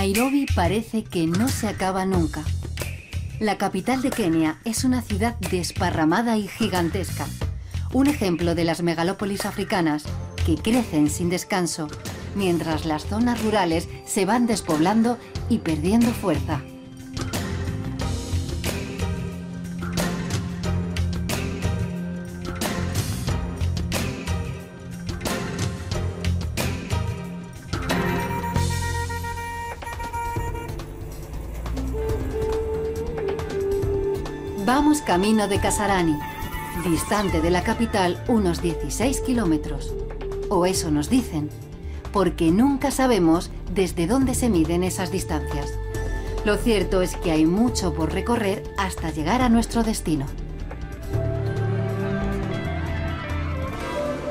Nairobi parece que no se acaba nunca. La capital de Kenia es una ciudad desparramada y gigantesca, un ejemplo de las megalópolis africanas que crecen sin descanso, mientras las zonas rurales se van despoblando y perdiendo fuerza. Vamos camino de Kasarani, distante de la capital unos 16 kilómetros. O eso nos dicen, porque nunca sabemos desde dónde se miden esas distancias. Lo cierto es que hay mucho por recorrer hasta llegar a nuestro destino.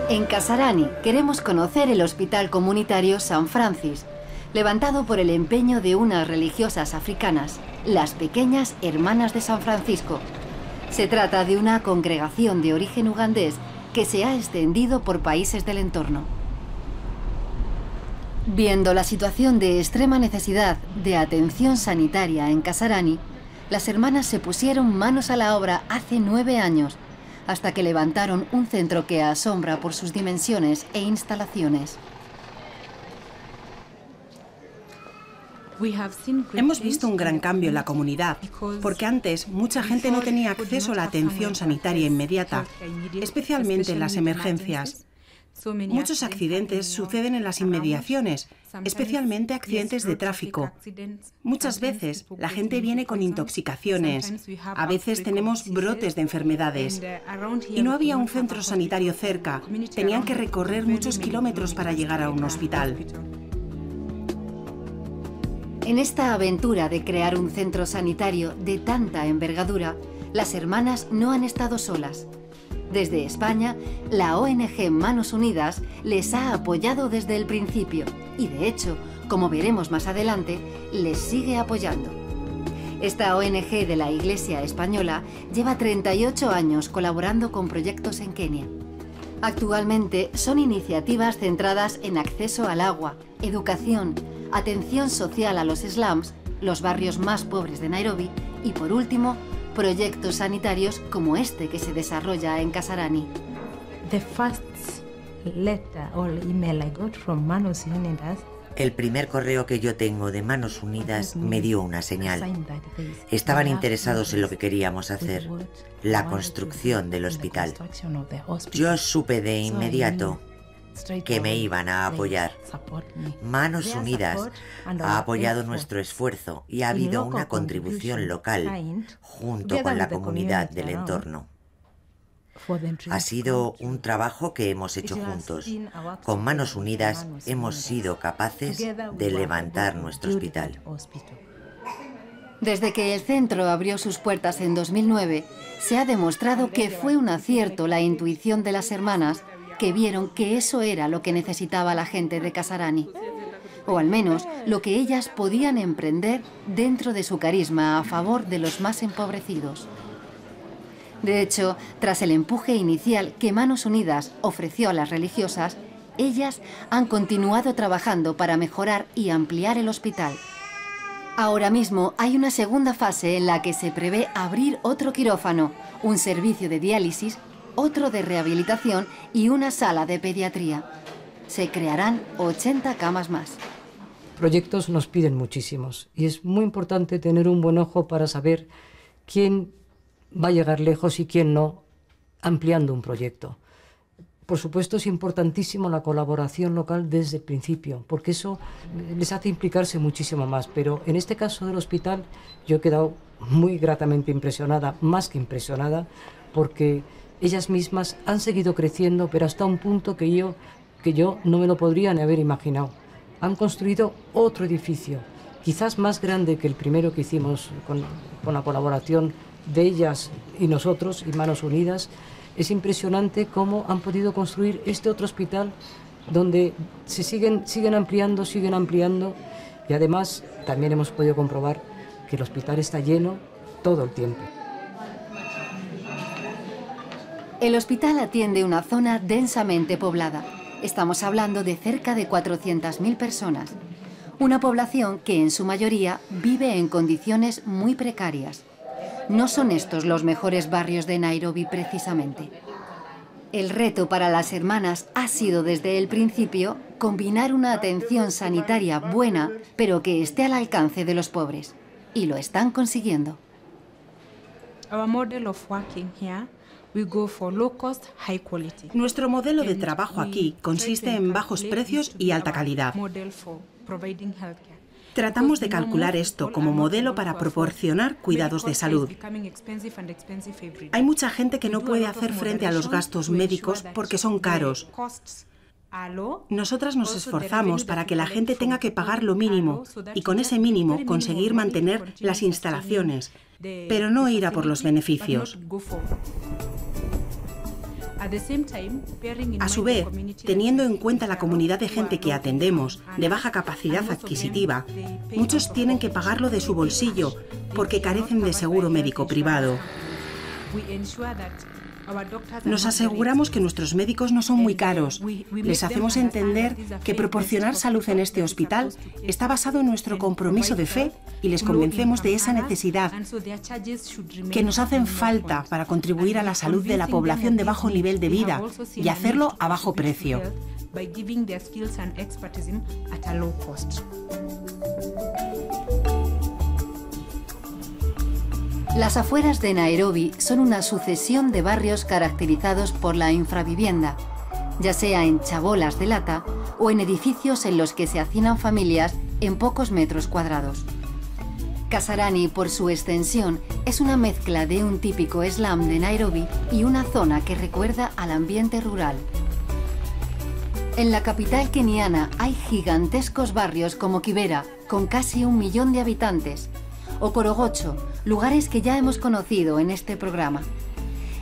En Casarani queremos conocer el Hospital Comunitario San Francis, levantado por el empeño de unas religiosas africanas, las Pequeñas Hermanas de San Francisco. Se trata de una congregación de origen ugandés que se ha extendido por países del entorno. Viendo la situación de extrema necesidad de atención sanitaria en Casarani, las hermanas se pusieron manos a la obra hace nueve años, hasta que levantaron un centro que asombra por sus dimensiones e instalaciones. Hemos visto un gran cambio en la comunidad, porque antes mucha gente no tenía acceso a la atención sanitaria inmediata, especialmente en las emergencias. Muchos accidentes suceden en las inmediaciones, especialmente accidentes de tráfico. Muchas veces la gente viene con intoxicaciones, a veces tenemos brotes de enfermedades. Y no había un centro sanitario cerca, tenían que recorrer muchos kilómetros para llegar a un hospital. En esta aventura de crear un centro sanitario de tanta envergadura, las hermanas no han estado solas. Desde España, la ONG Manos Unidas les ha apoyado desde el principio y de hecho, como veremos más adelante, les sigue apoyando. Esta ONG de la Iglesia Española lleva 38 años colaborando con proyectos en Kenia. Actualmente son iniciativas centradas en acceso al agua, educación, atención social a los slums, los barrios más pobres de Nairobi y por último, proyectos sanitarios como este que se desarrolla en Kasarani. el primer correo que yo tengo de Manos Unidas me dio una señal. Estaban interesados en lo que queríamos hacer, la construcción del hospital. Yo supe de inmediato que me iban a apoyar. Manos Unidas ha apoyado nuestro esfuerzo y ha habido una contribución local junto con la comunidad del entorno. Ha sido un trabajo que hemos hecho juntos. Con Manos Unidas hemos sido capaces de levantar nuestro hospital. Desde que el centro abrió sus puertas en 2009, se ha demostrado que fue un acierto la intuición de las hermanas que vieron que eso era lo que necesitaba la gente de Casarani, o al menos lo que ellas podían emprender dentro de su carisma a favor de los más empobrecidos. De hecho, tras el empuje inicial que Manos Unidas ofreció a las religiosas, ellas han continuado trabajando para mejorar y ampliar el hospital. Ahora mismo hay una segunda fase en la que se prevé abrir otro quirófano, un servicio de diálisis otro de rehabilitación y una sala de pediatría. Se crearán 80 camas más. Proyectos nos piden muchísimos y es muy importante tener un buen ojo para saber quién va a llegar lejos y quién no ampliando un proyecto. Por supuesto es importantísimo la colaboración local desde el principio, porque eso les hace implicarse muchísimo más. Pero en este caso del hospital yo he quedado muy gratamente impresionada, más que impresionada, porque ellas mismas han seguido creciendo, pero hasta un punto que yo, que yo no me lo podría ni haber imaginado. Han construido otro edificio, quizás más grande que el primero que hicimos con, con la colaboración de ellas y nosotros, y Manos Unidas. Es impresionante cómo han podido construir este otro hospital donde se siguen, siguen ampliando, siguen ampliando y además también hemos podido comprobar que el hospital está lleno todo el tiempo. El hospital atiende una zona densamente poblada. Estamos hablando de cerca de 400.000 personas. Una población que en su mayoría vive en condiciones muy precarias. No son estos los mejores barrios de Nairobi precisamente. El reto para las hermanas ha sido desde el principio combinar una atención sanitaria buena, pero que esté al alcance de los pobres. Y lo están consiguiendo. Nuestro modelo de trabajo aquí consiste en bajos precios y alta calidad. Tratamos de calcular esto como modelo para proporcionar cuidados de salud. Hay mucha gente que no puede hacer frente a los gastos médicos porque son caros. Nosotras nos esforzamos para que la gente tenga que pagar lo mínimo y con ese mínimo conseguir mantener las instalaciones, pero no ir a por los beneficios. A su vez, teniendo en cuenta la comunidad de gente que atendemos, de baja capacidad adquisitiva, muchos tienen que pagarlo de su bolsillo porque carecen de seguro médico privado. Nos aseguramos que nuestros médicos no son muy caros. Les hacemos entender que proporcionar salud en este hospital está basado en nuestro compromiso de fe y les convencemos de esa necesidad que nos hacen falta para contribuir a la salud de la población de bajo nivel de vida y hacerlo a bajo precio. Las afueras de Nairobi son una sucesión de barrios caracterizados por la infravivienda, ya sea en chabolas de lata o en edificios en los que se hacinan familias en pocos metros cuadrados. Kasarani, por su extensión, es una mezcla de un típico slam de Nairobi y una zona que recuerda al ambiente rural. En la capital keniana hay gigantescos barrios como Kibera, con casi un millón de habitantes, o Corogocho, lugares que ya hemos conocido en este programa.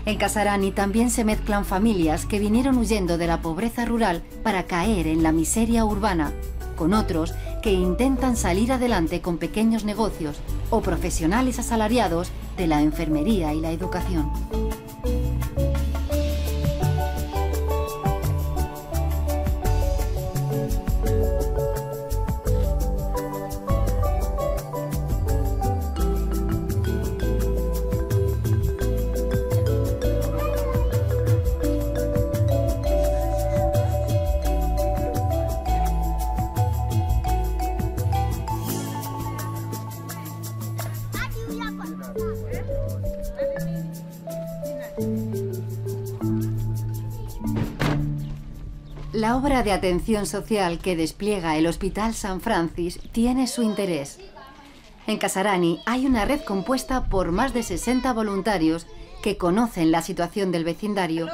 En Casarani también se mezclan familias que vinieron huyendo de la pobreza rural para caer en la miseria urbana, con otros que intentan salir adelante con pequeños negocios o profesionales asalariados de la enfermería y la educación. La obra de atención social que despliega el Hospital San Francis tiene su interés. En Casarani hay una red compuesta por más de 60 voluntarios que conocen la situación del vecindario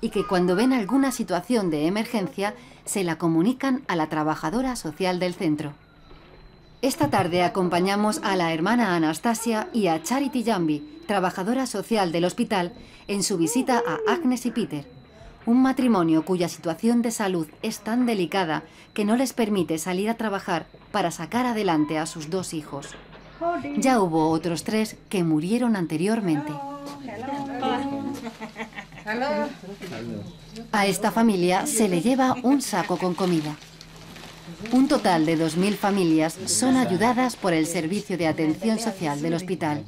y que cuando ven alguna situación de emergencia se la comunican a la trabajadora social del centro. Esta tarde acompañamos a la hermana Anastasia y a Charity Jambi, trabajadora social del hospital, en su visita a Agnes y Peter un matrimonio cuya situación de salud es tan delicada que no les permite salir a trabajar para sacar adelante a sus dos hijos. Ya hubo otros tres que murieron anteriormente. A esta familia se le lleva un saco con comida. Un total de 2.000 familias son ayudadas por el Servicio de Atención Social del hospital.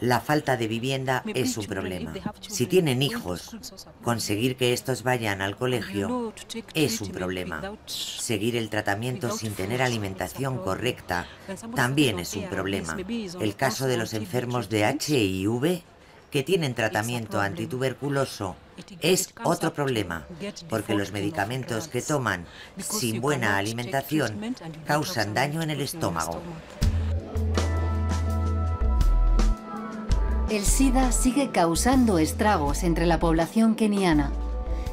La falta de vivienda es un problema. Si tienen hijos, conseguir que estos vayan al colegio es un problema. Seguir el tratamiento sin tener alimentación correcta también es un problema. El caso de los enfermos de HIV que tienen tratamiento antituberculoso es otro problema, porque los medicamentos que toman sin buena alimentación causan daño en el estómago. El SIDA sigue causando estragos entre la población keniana.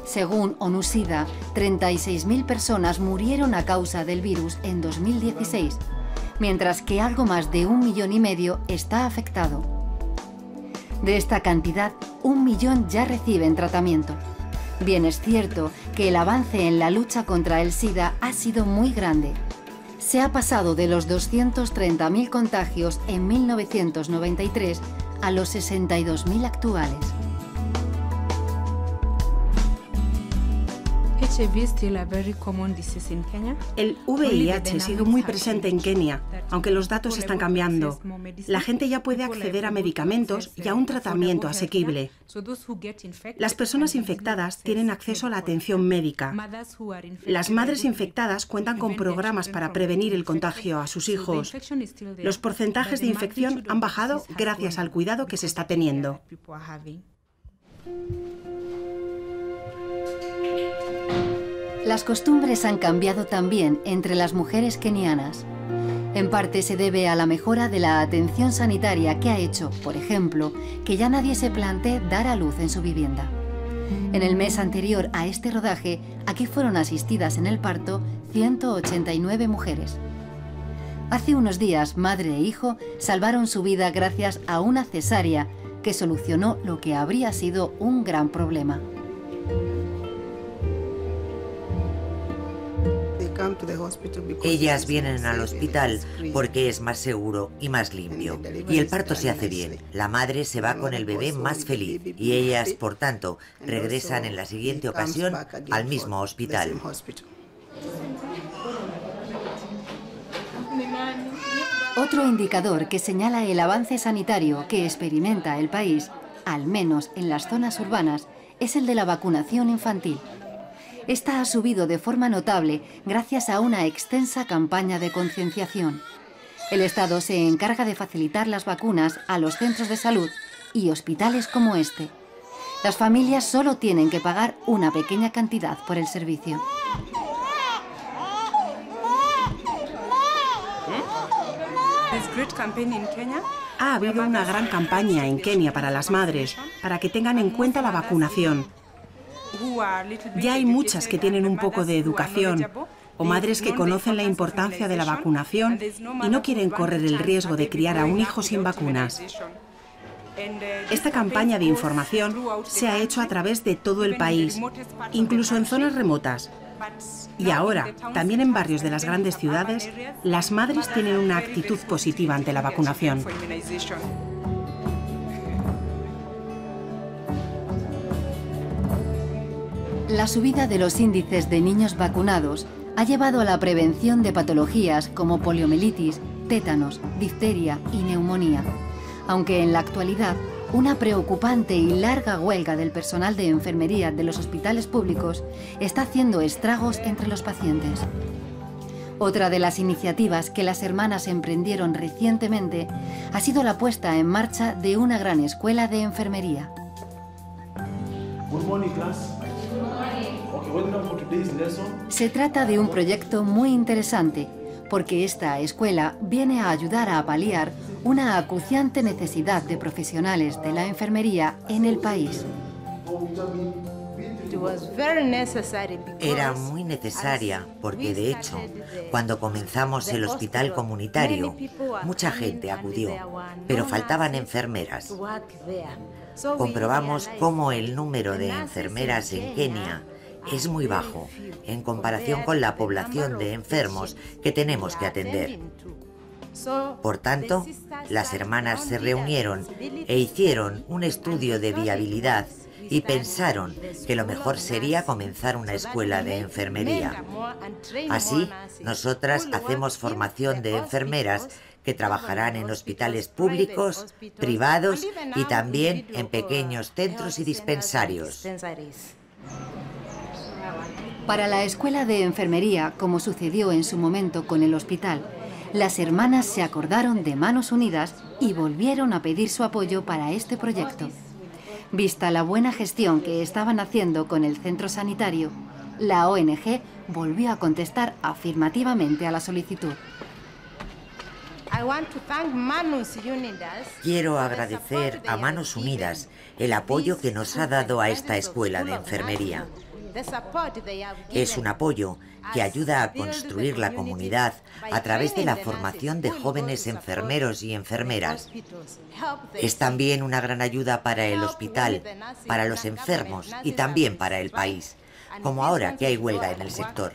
Según ONU-SIDA, 36.000 personas murieron a causa del virus en 2016, mientras que algo más de un millón y medio está afectado. De esta cantidad, un millón ya reciben tratamiento. Bien es cierto que el avance en la lucha contra el SIDA ha sido muy grande. Se ha pasado de los 230.000 contagios en 1993 a los 62.000 actuales. El VIH sigue muy presente en Kenia, aunque los datos están cambiando. La gente ya puede acceder a medicamentos y a un tratamiento asequible. Las personas infectadas tienen acceso a la atención médica. Las madres infectadas cuentan con programas para prevenir el contagio a sus hijos. Los porcentajes de infección han bajado gracias al cuidado que se está teniendo. Las costumbres han cambiado también entre las mujeres kenianas. En parte se debe a la mejora de la atención sanitaria que ha hecho, por ejemplo, que ya nadie se plantee dar a luz en su vivienda. En el mes anterior a este rodaje, aquí fueron asistidas en el parto 189 mujeres. Hace unos días, madre e hijo salvaron su vida gracias a una cesárea que solucionó lo que habría sido un gran problema. Ellas vienen al hospital porque es más seguro y más limpio. Y el parto se hace bien. La madre se va con el bebé más feliz y ellas, por tanto, regresan en la siguiente ocasión al mismo hospital. Otro indicador que señala el avance sanitario que experimenta el país, al menos en las zonas urbanas, es el de la vacunación infantil. Esta ha subido de forma notable gracias a una extensa campaña de concienciación. El Estado se encarga de facilitar las vacunas a los centros de salud y hospitales como este. Las familias solo tienen que pagar una pequeña cantidad por el servicio. Ha habido una gran campaña en Kenia para las madres, para que tengan en cuenta la vacunación. Ya hay muchas que tienen un poco de educación o madres que conocen la importancia de la vacunación y no quieren correr el riesgo de criar a un hijo sin vacunas. Esta campaña de información se ha hecho a través de todo el país, incluso en zonas remotas. Y ahora, también en barrios de las grandes ciudades, las madres tienen una actitud positiva ante la vacunación. La subida de los índices de niños vacunados ha llevado a la prevención de patologías como poliomielitis, tétanos, difteria y neumonía, aunque en la actualidad una preocupante y larga huelga del personal de enfermería de los hospitales públicos está haciendo estragos entre los pacientes. Otra de las iniciativas que las hermanas emprendieron recientemente ha sido la puesta en marcha de una gran escuela de enfermería. Se trata de un proyecto muy interesante porque esta escuela viene a ayudar a paliar una acuciante necesidad de profesionales de la enfermería en el país. Era muy necesaria porque de hecho, cuando comenzamos el hospital comunitario, mucha gente acudió, pero faltaban enfermeras. Comprobamos cómo el número de enfermeras en Kenia es muy bajo en comparación con la población de enfermos que tenemos que atender. Por tanto, las hermanas se reunieron e hicieron un estudio de viabilidad y pensaron que lo mejor sería comenzar una escuela de enfermería. Así, nosotras hacemos formación de enfermeras que trabajarán en hospitales públicos, privados y también en pequeños centros y dispensarios. Para la escuela de enfermería, como sucedió en su momento con el hospital, las hermanas se acordaron de manos unidas y volvieron a pedir su apoyo para este proyecto. Vista la buena gestión que estaban haciendo con el centro sanitario, la ONG volvió a contestar afirmativamente a la solicitud. Quiero agradecer a Manos Unidas el apoyo que nos ha dado a esta escuela de enfermería. Es un apoyo que ayuda a construir la comunidad a través de la formación de jóvenes enfermeros y enfermeras. Es también una gran ayuda para el hospital, para los enfermos y también para el país, como ahora que hay huelga en el sector.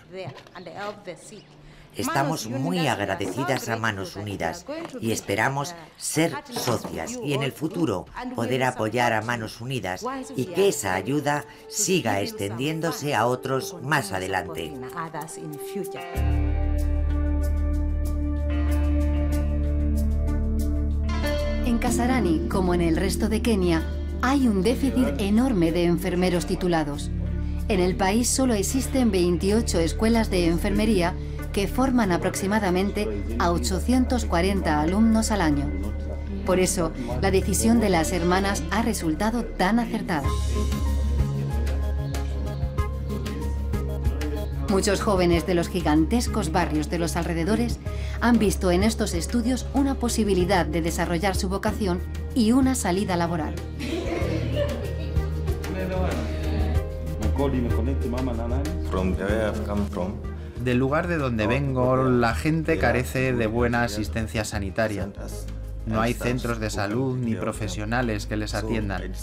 Estamos muy agradecidas a Manos Unidas y esperamos ser socias y en el futuro poder apoyar a Manos Unidas y que esa ayuda siga extendiéndose a otros más adelante. En Kasarani, como en el resto de Kenia, hay un déficit enorme de enfermeros titulados. En el país solo existen 28 escuelas de enfermería que forman aproximadamente a 840 alumnos al año. Por eso, la decisión de las hermanas ha resultado tan acertada. Muchos jóvenes de los gigantescos barrios de los alrededores han visto en estos estudios una posibilidad de desarrollar su vocación y una salida laboral. Del lugar de donde vengo, la gente carece de buena asistencia sanitaria. No hay centros de salud ni profesionales que les atiendan.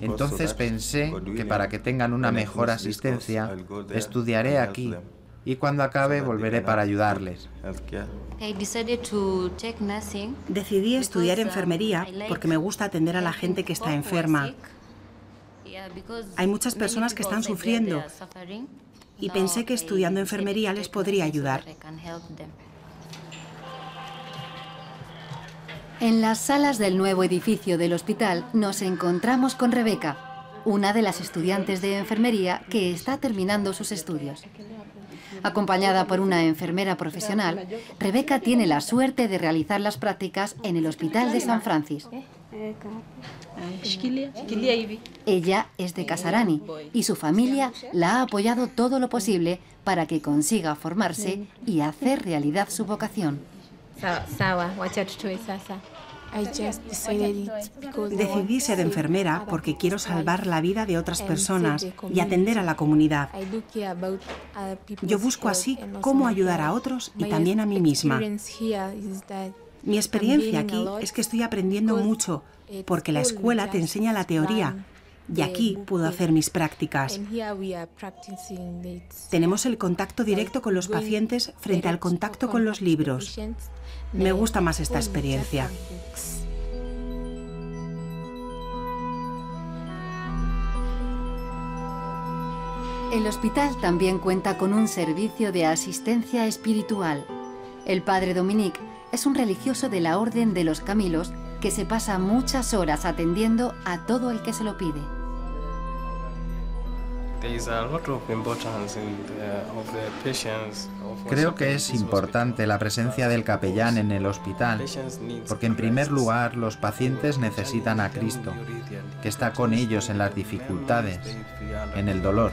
Entonces pensé que para que tengan una mejor asistencia, estudiaré aquí y cuando acabe volveré para ayudarles. Decidí estudiar enfermería porque me gusta atender a la gente que está enferma. Hay muchas personas que están sufriendo y pensé que estudiando enfermería les podría ayudar. En las salas del nuevo edificio del hospital nos encontramos con Rebeca, una de las estudiantes de enfermería que está terminando sus estudios. Acompañada por una enfermera profesional, Rebeca tiene la suerte de realizar las prácticas en el Hospital de San Francisco. Ella es de Casarani y su familia la ha apoyado todo lo posible para que consiga formarse y hacer realidad su vocación. Decidí ser enfermera porque quiero salvar la vida de otras personas y atender a la comunidad. Yo busco así cómo ayudar a otros y también a mí misma. Mi experiencia aquí es que estoy aprendiendo mucho porque la escuela te enseña la teoría y aquí puedo hacer mis prácticas. Tenemos el contacto directo con los pacientes frente al contacto con los libros. Me gusta más esta experiencia. El hospital también cuenta con un servicio de asistencia espiritual. El padre Dominique es un religioso de la Orden de los Camilos que se pasa muchas horas atendiendo a todo el que se lo pide. Creo que es importante la presencia del capellán en el hospital, porque en primer lugar los pacientes necesitan a Cristo, que está con ellos en las dificultades, en el dolor.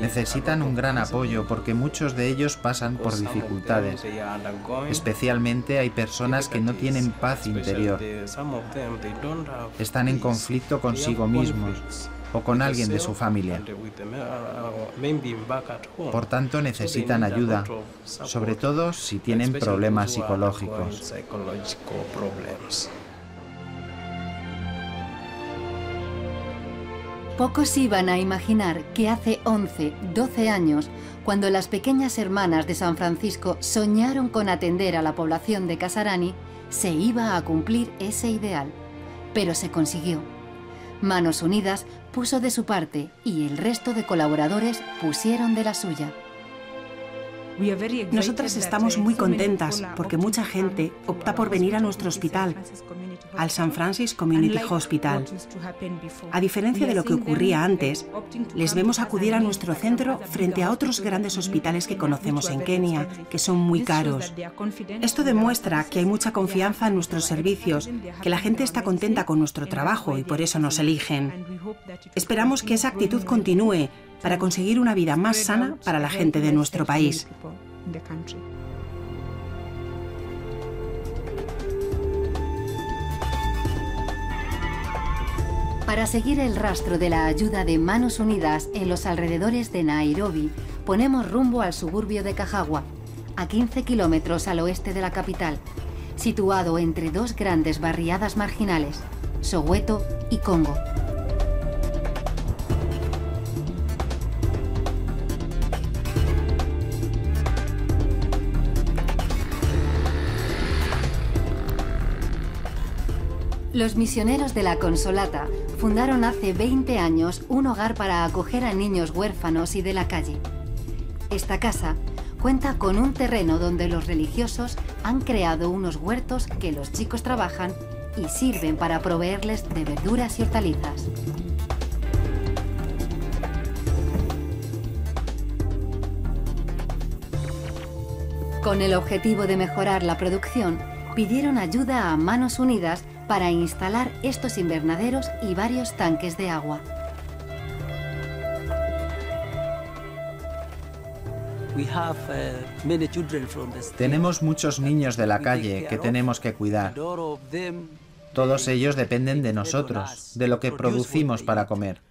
Necesitan un gran apoyo porque muchos de ellos pasan por dificultades. Especialmente hay personas que no tienen paz interior. Están en conflicto consigo mismos o con alguien de su familia. Por tanto, necesitan ayuda, sobre todo si tienen problemas psicológicos. Pocos iban a imaginar que hace 11, 12 años, cuando las pequeñas hermanas de San Francisco soñaron con atender a la población de Casarani, se iba a cumplir ese ideal. Pero se consiguió. Manos Unidas puso de su parte y el resto de colaboradores pusieron de la suya. Nosotras estamos muy contentas porque mucha gente opta por venir a nuestro hospital, al San Francis Community Hospital. A diferencia de lo que ocurría antes, les vemos acudir a nuestro centro frente a otros grandes hospitales que conocemos en Kenia, que son muy caros. Esto demuestra que hay mucha confianza en nuestros servicios, que la gente está contenta con nuestro trabajo y por eso nos eligen. Esperamos que esa actitud continúe para conseguir una vida más sana para la gente de nuestro país. Para seguir el rastro de la ayuda de Manos Unidas en los alrededores de Nairobi, ponemos rumbo al suburbio de Cajagua, a 15 kilómetros al oeste de la capital, situado entre dos grandes barriadas marginales, Soweto y Congo. Los misioneros de la Consolata fundaron hace 20 años un hogar para acoger a niños huérfanos y de la calle. Esta casa cuenta con un terreno donde los religiosos han creado unos huertos que los chicos trabajan y sirven para proveerles de verduras y hortalizas. Con el objetivo de mejorar la producción, pidieron ayuda a Manos Unidas para instalar estos invernaderos y varios tanques de agua. Tenemos muchos niños de la calle que tenemos que cuidar. Todos ellos dependen de nosotros, de lo que producimos para comer.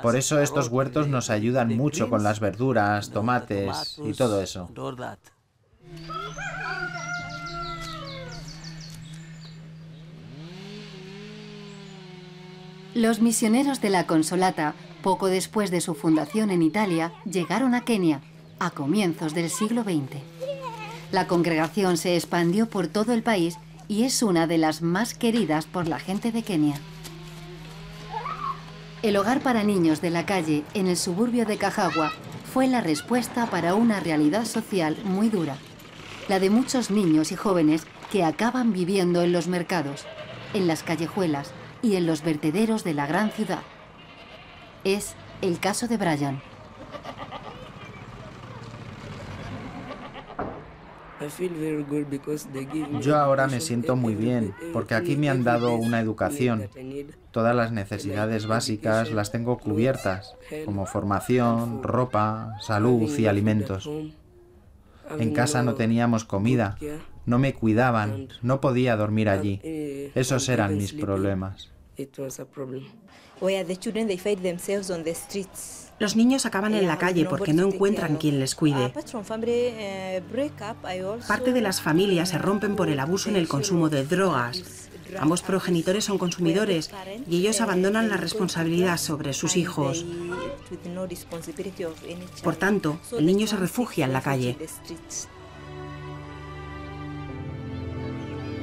Por eso estos huertos nos ayudan mucho con las verduras, tomates y todo eso. Los misioneros de la Consolata, poco después de su fundación en Italia, llegaron a Kenia a comienzos del siglo XX. La congregación se expandió por todo el país y es una de las más queridas por la gente de Kenia. El hogar para niños de la calle en el suburbio de Cajagua fue la respuesta para una realidad social muy dura, la de muchos niños y jóvenes que acaban viviendo en los mercados, en las callejuelas y en los vertederos de la gran ciudad. Es el caso de Brian. Yo ahora me siento muy bien porque aquí me han dado una educación. Todas las necesidades básicas las tengo cubiertas, como formación, ropa, salud y alimentos. En casa no teníamos comida, no me cuidaban, no podía dormir allí. Esos eran mis problemas. Los niños acaban en la calle porque no encuentran quien les cuide. Eh, Parte de las familias se rompen por el abuso en el consumo de drogas. Ambos progenitores son consumidores y ellos abandonan la responsabilidad sobre sus hijos. Por tanto, el niño se refugia en la calle.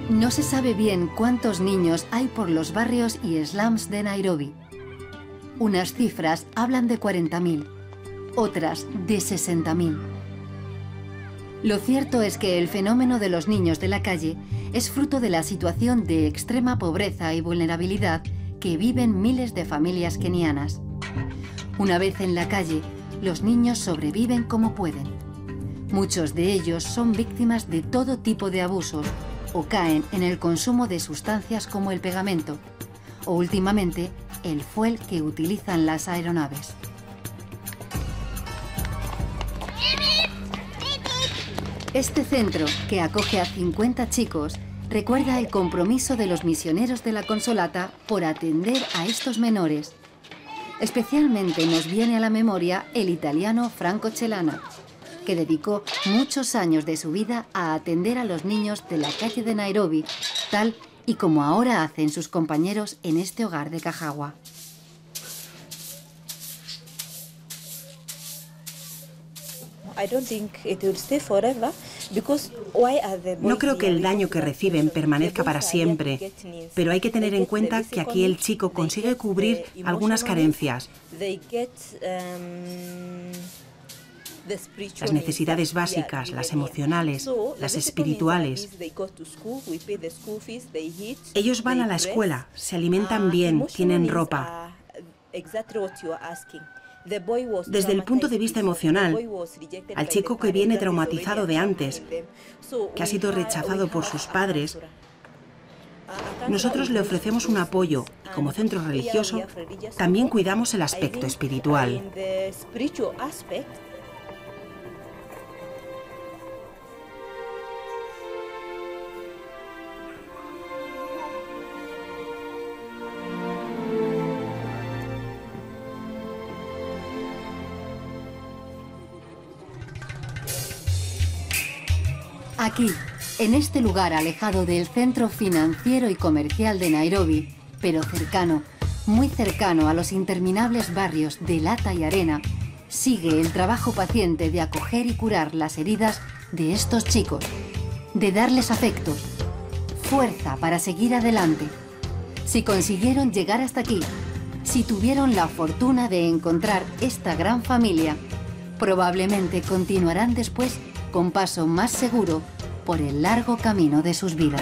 No se sabe bien cuántos niños hay por los barrios y slums de Nairobi. Unas cifras hablan de 40.000, otras de 60.000. Lo cierto es que el fenómeno de los niños de la calle es fruto de la situación de extrema pobreza y vulnerabilidad que viven miles de familias kenianas. Una vez en la calle, los niños sobreviven como pueden. Muchos de ellos son víctimas de todo tipo de abusos o caen en el consumo de sustancias como el pegamento, o últimamente el fuel que utilizan las aeronaves. Este centro, que acoge a 50 chicos, recuerda el compromiso de los misioneros de la Consolata por atender a estos menores. Especialmente nos viene a la memoria el italiano Franco Celana, que dedicó muchos años de su vida a atender a los niños de la calle de Nairobi, tal y como ahora hacen sus compañeros en este hogar de Cajagua. No creo que el daño que reciben permanezca para siempre, pero hay que tener en cuenta que aquí el chico consigue cubrir algunas carencias. Las necesidades básicas, las emocionales, las espirituales. Ellos van a la escuela, se alimentan bien, tienen ropa. Desde el punto de vista emocional, al chico que viene traumatizado de antes, que ha sido rechazado por sus padres, nosotros le ofrecemos un apoyo y como centro religioso también cuidamos el aspecto espiritual. Aquí, en este lugar alejado del centro financiero y comercial de Nairobi, pero cercano, muy cercano a los interminables barrios de lata y arena, sigue el trabajo paciente de acoger y curar las heridas de estos chicos, de darles afectos, fuerza para seguir adelante. Si consiguieron llegar hasta aquí, si tuvieron la fortuna de encontrar esta gran familia, probablemente continuarán después con paso más seguro por el largo camino de sus vidas.